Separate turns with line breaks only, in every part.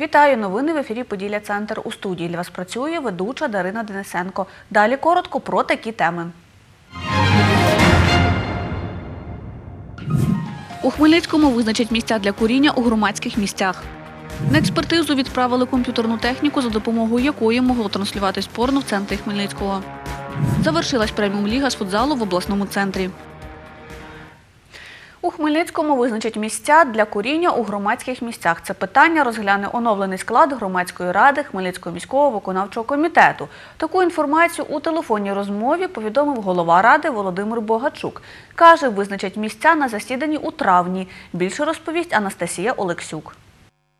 Вітаю! Новини в ефірі Поділля Центр. У студії для вас працює ведуча Дарина Денисенко. Далі коротко про такі теми. У Хмельницькому визначать місця для куріння у громадських місцях. На експертизу відправили комп'ютерну техніку, за допомогою якої могло транслюватись порно в центрі Хмельницького. Завершилась преміум-ліга з футзалу в обласному центрі. У Хмельницькому визначать місця для куріння у громадських місцях. Це питання розгляне оновлений склад громадської ради Хмельницького міського виконавчого комітету. Таку інформацію у телефонній розмові повідомив голова ради Володимир Богачук. Каже, визначать місця на засіданні у травні. Більше розповість Анастасія Олексюк.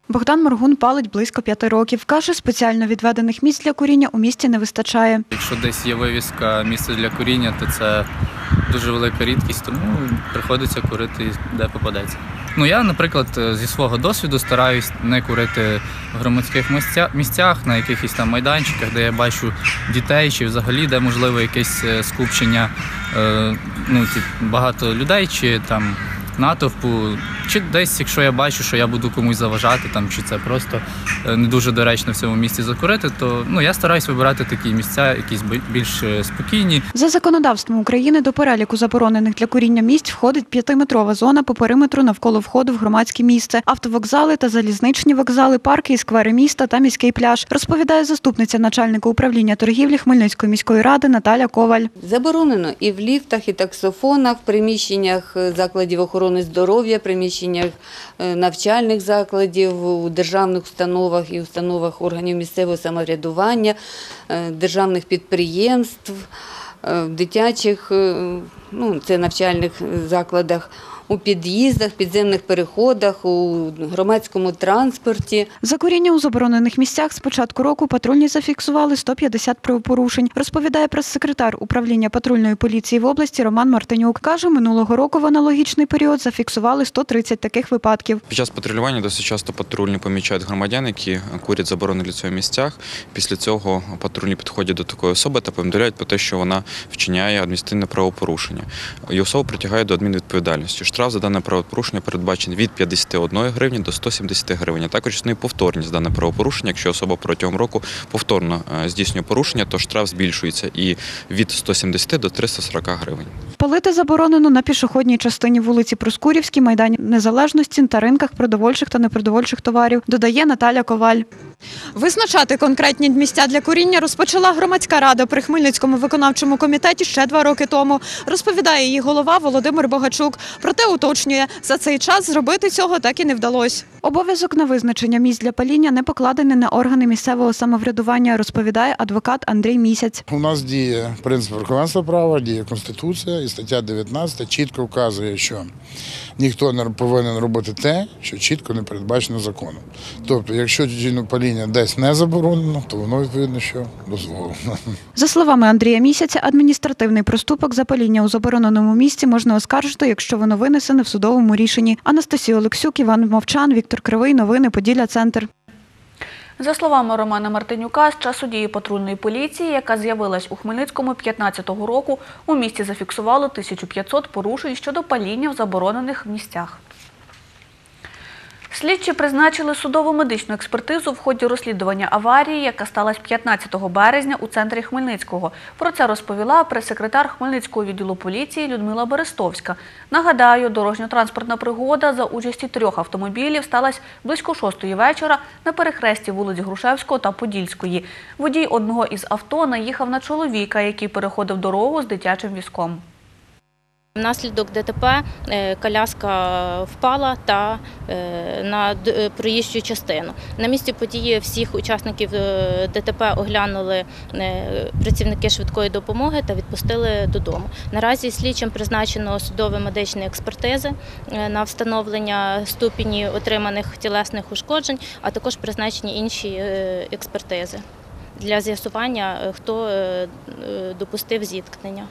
Богдан Моргун палить близько п'яти років. Каже, спеціально відведених місць для куріння у місті не вистачає.
Якщо десь є вивіска місце для куріння, то це дуже велика рідкість, тому приходиться курити де попадеться. Ну я, наприклад, зі свого досвіду стараюсь не курити в громадських місцях, на якихось там майданчиках, де я бачу дітей, чи взагалі де можливо якесь е, скупчення е, ну, багато людей, чи там натовпу, чи десь, якщо я бачу, що я буду комусь заважати, там чи це просто е, не дуже доречно в цьому місці закурити, то ну я стараюсь вибирати такі місця, якісь бі- більш е, спокійні,
За законодавством України до переліку заборонених для куріння місць входить п'ятиметрова зона по периметру навколо входу в громадське місце, автовокзали та залізничні вокзали, парки і сквери міста та міський пляж, розповідає заступниця начальника управління торгівлі Хмельницької міської ради Наталя Коваль.
Заборонено і в ліфтах, і таксофонах, в приміщеннях е, закладів охорони здоров'я, приміщеннях е, навчальних закладів, у державних установах і установах органів місцевого самоврядування, е, державних підприємств, е, дитячих ну, це навчальних закладах, у під'їздах, підземних переходах, у громадському транспорті.
За куріння у заборонених місцях з початку року патрульні зафіксували 150 правопорушень, розповідає прес-секретар управління патрульної поліції в області Роман Мартинюк. Каже, минулого року в аналогічний період зафіксували 130 таких випадків.
Під час патрулювання досить часто патрульні помічають громадян, які курять в заборонених цього місцях. Після цього патрульні підходять до такої особи та повідомляють про те, що вона вчиняє адміністративне правопорушення. І особу притягають до адмінвідповідальності. Штраф за дане правопорушення передбачений від 51 гривні до 170 гривень. Також існує повторність дане правопорушення. Якщо особа протягом року повторно е, здійснює порушення, то штраф збільшується і від 170 до 340 гривень.
Палити заборонено на пішохідній частині вулиці Проскурівській, Майдані Незалежності та ринках продовольчих та непродовольчих товарів, додає Наталя Коваль. Визначати конкретні місця для куріння розпочала громадська рада при Хмельницькому виконавчому комітеті ще два роки тому. Розповідає її голова Володимир Богачук. Проте уточнює, за цей час зробити цього так і не вдалося. Обов'язок на визначення місць для паління не покладений на органи місцевого самоврядування, розповідає адвокат Андрій Місяць.
У нас діє принцип верховенства права, діє Конституція і стаття 19 чітко вказує, що ніхто не повинен робити те, що чітко не передбачено законом. Тобто, якщо паління десь не заборонено, то воно відповідно що дозволено.
За словами Андрія Місяця, адміністративний проступок запаління у забороненому місці можна оскаржити, якщо воно винесене в судовому рішенні. Анастасія Олексюк, Іван Мовчан, Віктор Кривий. Новини Поділля Центр.
За словами Романа Мартинюка, з часу дії патрульної поліції, яка з'явилась у Хмельницькому 15-го року, у місті зафіксували 1500 порушень щодо паління в заборонених місцях. Слідчі призначили судово медичну експертизу в ході розслідування аварії, яка сталася 15 березня у центрі Хмельницького. Про це розповіла прес-секретар Хмельницького відділу поліції Людмила Берестовська. Нагадаю, дорожньо-транспортна пригода за участі трьох автомобілів сталася близько шостої вечора на перехресті вулиць Грушевського та Подільської. Водій одного із авто наїхав на чоловіка, який переходив дорогу з дитячим візком.
Внаслідок ДТП е, коляска впала та е, на е, проїжджу частину. На місці події всіх учасників ДТП оглянули працівники швидкої допомоги та відпустили додому. Наразі слідчим призначено судові медичні експертизи на встановлення ступені отриманих тілесних ушкоджень, а також призначені інші експертизи для з'ясування, хто допустив зіткнення.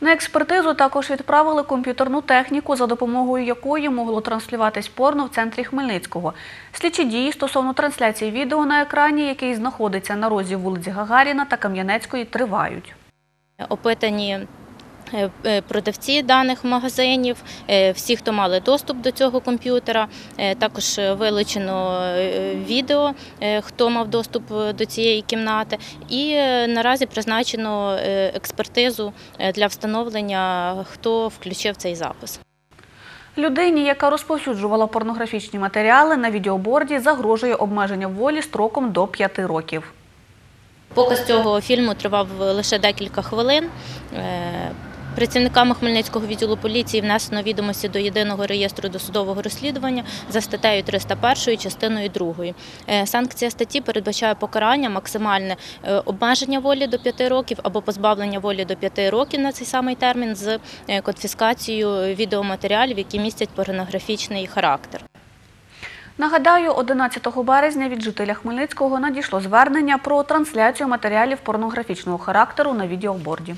На експертизу також відправили комп'ютерну техніку, за допомогою якої могло транслюватись порно в центрі Хмельницького. Слідчі дії стосовно трансляції відео на екрані, який знаходиться на розі вулиці Гагаріна та Кам'янецької, тривають.
опитані продавці даних магазинів, е, всі, хто мали доступ до цього комп'ютера. Е, Також е, вилучено е, відео, е, хто мав доступ е, до цієї кімнати. І е, наразі призначено е, експертизу е, для встановлення, хто включив цей запис.
Людині, яка розповсюджувала порнографічні матеріали на відеоборді, загрожує обмеження волі строком до 5 років.
Показ цього фільму тривав лише декілька хвилин. Працівниками Хмельницького відділу поліції внесено відомості до єдиного реєстру досудового розслідування за статтею 301 частиною 2. Е, Санкція статті передбачає покарання максимальне е, обмеження волі до 5 років або позбавлення волі до 5 років на цей самий термін з е, конфіскацією відеоматеріалів, які містять порнографічний характер.
Нагадаю, 11 березня від жителя Хмельницького надійшло звернення про трансляцію матеріалів порнографічного характеру на відеоборді.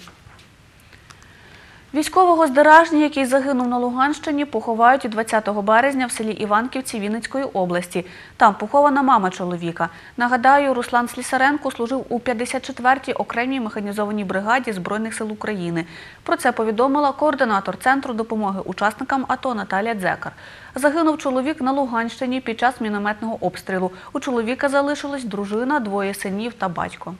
Військового з який загинув на Луганщині, поховають 20 березня в селі Іванківці Вінницької області. Там похована мама чоловіка. Нагадаю, Руслан Слісаренко служив у 54-й окремій механізованій бригаді Збройних сил України. Про це повідомила координатор Центру допомоги учасникам АТО Наталія Дзекар. Загинув чоловік на Луганщині під час мінометного обстрілу. У чоловіка залишилась дружина, двоє синів та батько.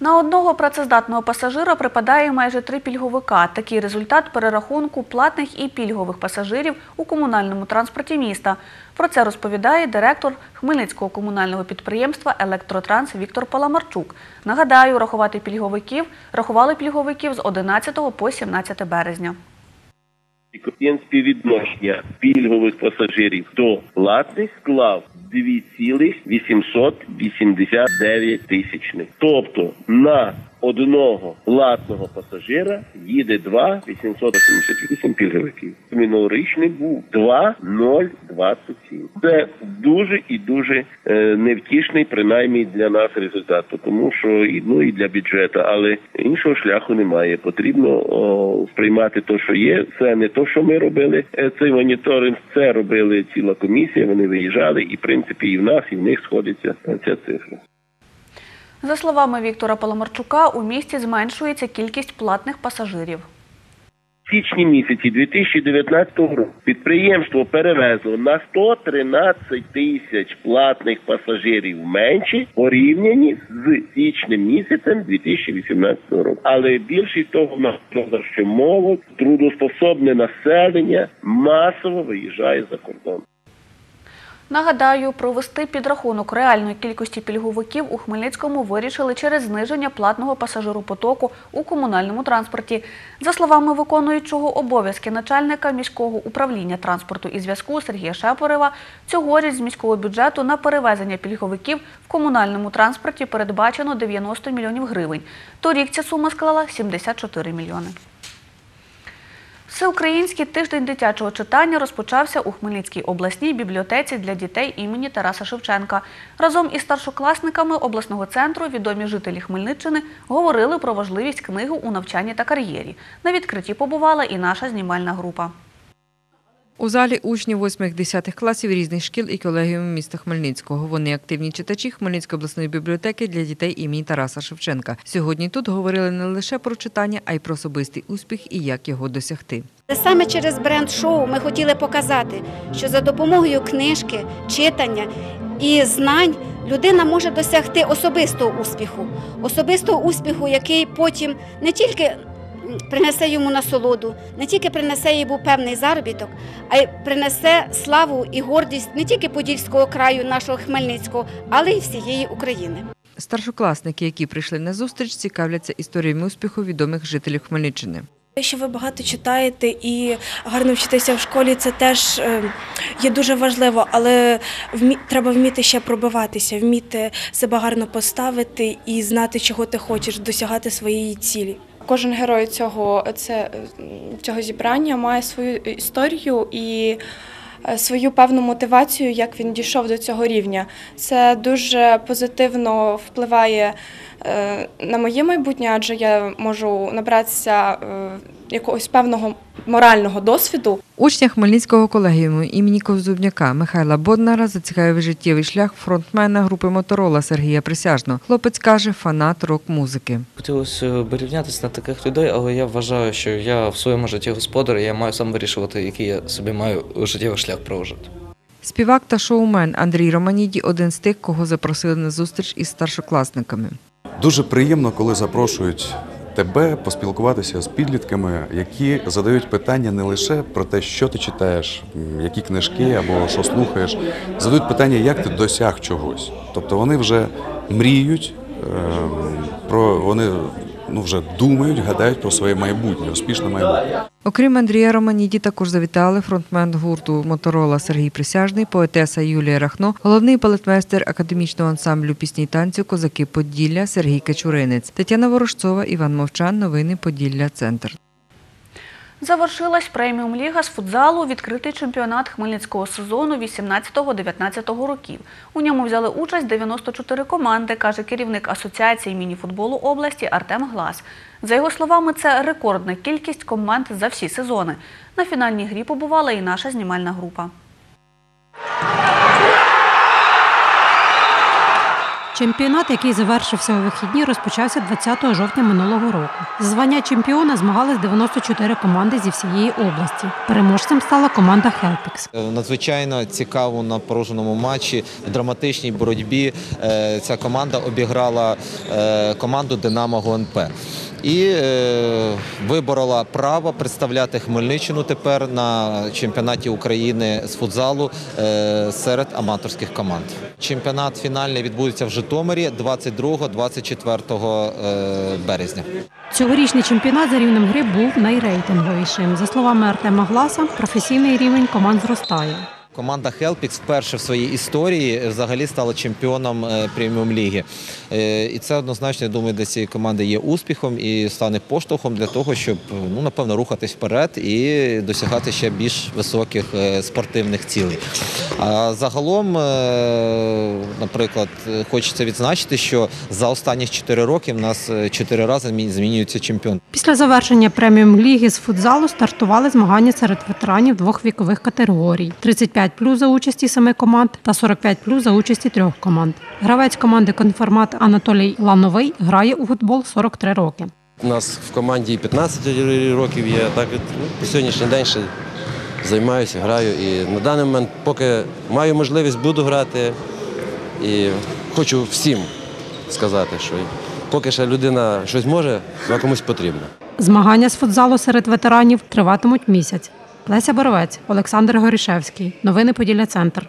На одного працездатного пасажира припадає майже три пільговика. Такий результат перерахунку платних і пільгових пасажирів у комунальному транспорті міста. Про це розповідає директор Хмельницького комунального підприємства Електротранс Віктор Паламарчук. Нагадаю, рахувати пільговиків рахували пільговиків з 11 по 17 березня.
Коефіцієнт співвідношення пільгових пасажирів до платних склав 2,889 тисячних. Тобто на одного платного пасажира їде 2,888 пільговиків. Минулорічний був 2,027. Це дуже і дуже е, невтішний, принаймні для нас результат, тому що і ну і для бюджету, але іншого шляху немає. Потрібно о, сприймати те, що є. Це не те, що ми робили. е, Цей моніторинг це робили ціла комісія. Вони виїжджали, і в принципі і в нас, і в них сходиться е, ця цифра.
За словами Віктора Паламарчука, у місті зменшується кількість платних пасажирів.
В січні місяці 2019 року підприємство перевезло на 113 тисяч платних пасажирів менше порівняні з січнем місяцем 2018 року. Але більшість того в нас що молодь, трудоспособне населення масово виїжджає за кордон.
Нагадаю, провести підрахунок реальної кількості пільговиків у Хмельницькому вирішили через зниження платного пасажиропотоку у комунальному транспорті. За словами виконуючого обов'язки начальника міського управління транспорту і зв'язку Сергія Шепорева, цьогоріч з міського бюджету на перевезення пільговиків в комунальному транспорті передбачено 90 мільйонів гривень. Торік ця сума склала 74 мільйони. Всеукраїнський тиждень дитячого читання розпочався у Хмельницькій обласній бібліотеці для дітей імені Тараса Шевченка. Разом із старшокласниками обласного центру відомі жителі Хмельниччини говорили про важливість книги у навчанні та кар'єрі. На відкритті побувала і наша знімальна група.
У залі учні 8-10 класів різних шкіл і колегіумів міста Хмельницького. Вони активні читачі Хмельницької обласної бібліотеки для дітей імені Тараса Шевченка. Сьогодні тут говорили не лише про читання, а й про особистий успіх і як його досягти.
Саме через бренд-шоу ми хотіли показати, що за допомогою книжки, читання і знань людина може досягти особистого успіху, особистого успіху, який потім не тільки принесе йому насолоду, не тільки принесе йому певний заробіток, а й принесе славу і гордість не тільки Подільського краю, нашого Хмельницького, але й всієї України.
Старшокласники, які прийшли на зустріч, цікавляться історіями успіху відомих жителів Хмельниччини.
Те, що ви багато читаєте і гарно вчитися в школі, це теж е, є дуже важливо, але вмі... треба вміти ще пробиватися, вміти себе гарно поставити і знати, чого ти хочеш, досягати своєї цілі.
Кожен герой цього, це, цього зібрання має свою історію і е, свою певну мотивацію, як він дійшов до цього рівня. Це дуже позитивно впливає е, на моє майбутнє, адже я можу набратися е, якогось певного морального досвіду.
Учня Хмельницького колегіуму імені Ковзубняка Михайла Боднара зацікавив життєвий шлях фронтмена групи Моторола Сергія Присяжного. Хлопець каже, фанат рок-музики.
Хотілося б рівнятися на таких людей, але я вважаю, що я в своєму житті господар, я маю сам вирішувати, який я собі маю життєвий шлях прожити.
Співак та шоумен Андрій Романіді один з тих, кого запросили на зустріч із старшокласниками.
Дуже приємно, коли запрошують тебе поспілкуватися з підлітками, які задають питання не лише про те, що ти читаєш, які книжки або що слухаєш, задають питання, як ти досяг чогось. Тобто вони вже мріють ем, про вони ну вже думають, гадають про своє майбутнє, успішне майбутнє.
Окрім Андрія Романіді, також завітали фронтмен гурту Моторола Сергій Присяжний, поетеса Юлія Рахно, головний балетмейстер академічного ансамблю пісні й танцю Козаки Поділля Сергій Качуринець, Тетяна Ворожцова, Іван Мовчан. Новини Поділля Центр.
Завершилась преміум ліга з футзалу, відкритий чемпіонат Хмельницького сезону 18-19 років. У ньому взяли участь 94 команди, каже керівник Асоціації мініфутболу області Артем Глас. За його словами, це рекордна кількість команд за всі сезони. На фінальній грі побувала і наша знімальна група.
Чемпіонат, який завершився у вихідні, розпочався 20 жовтня минулого року. Звання чемпіона змагались 94 команди зі всієї області. Переможцем стала команда Хелпікс.
Е, Надзвичайно цікавому напруженому матчі в драматичній боротьбі. е, Ця команда обіграла е, команду Динамо ГУНП. І виборола право представляти Хмельниччину тепер на чемпіонаті України з футзалу серед аматорських команд. Чемпіонат фінальний відбудеться в Житомирі 22-24 е, березня.
Цьогорічний чемпіонат за рівнем гри був найрейтинговішим. За словами Артема Гласа, професійний рівень команд зростає.
Команда Хелпікс вперше в своїй історії взагалі стала чемпіоном е, преміум ліги. Е, І це однозначно, я думаю, для цієї команди є успіхом і стане поштовхом для того, щоб ну напевно рухатись вперед і досягати ще більш високих е, спортивних цілей. А загалом, наприклад, хочеться відзначити, що за останні 4 роки в нас 4 рази змінюється чемпіон.
Після завершення преміум ліги з футзалу стартували змагання серед ветеранів двох вікових категорій: 35 за участі семи команд та 45 плюс за участі трьох команд. Гравець команди конформат Анатолій Лановий грає у футбол 43 роки.
У нас в команді 15 років є. Так от, ну, по сьогоднішній день ще займаюся, граю. І на даний момент, поки маю можливість, буду грати. І хочу всім сказати, що поки ще людина щось може, вона комусь потрібна.
Змагання з футзалу серед ветеранів триватимуть місяць. Леся Боровець, Олександр Горішевський. Новини Поділля Центр.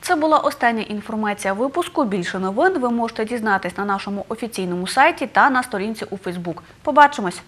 Це була остання інформація випуску. Більше новин ви можете дізнатись на нашому офіційному сайті та на сторінці у Фейсбук. Побачимось!